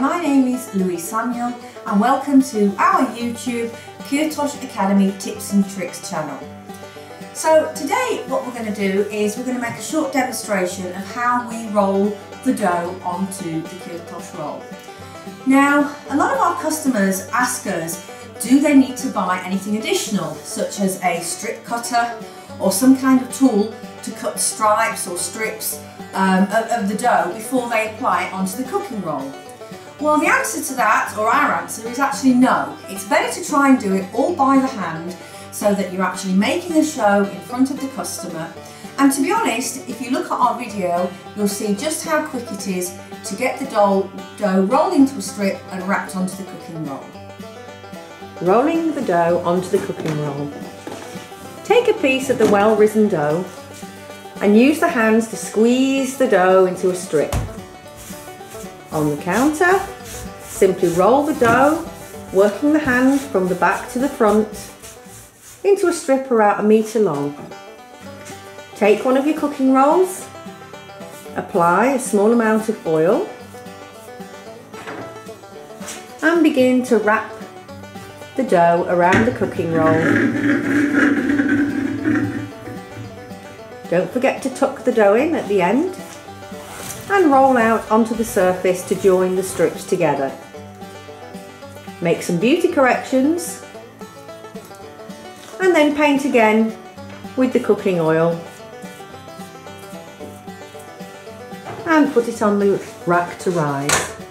My name is Louise Samuel and welcome to our YouTube Kurtosh Academy Tips and Tricks channel. So today what we're going to do is we're going to make a short demonstration of how we roll the dough onto the Kurtosh roll. Now a lot of our customers ask us do they need to buy anything additional such as a strip cutter or some kind of tool to cut stripes or strips um, of, of the dough before they apply it onto the cooking roll? Well, the answer to that, or our answer, is actually no. It's better to try and do it all by the hand so that you're actually making a show in front of the customer. And to be honest, if you look at our video, you'll see just how quick it is to get the dough, dough rolled into a strip and wrapped onto the cooking roll. Rolling the dough onto the cooking roll. Take a piece of the well-risen dough and use the hands to squeeze the dough into a strip. On the counter, simply roll the dough, working the hand from the back to the front into a strip about a metre long. Take one of your cooking rolls, apply a small amount of oil and begin to wrap the dough around the cooking roll. Don't forget to tuck the dough in at the end and roll out onto the surface to join the strips together. Make some beauty corrections and then paint again with the cooking oil and put it on the rack to rise.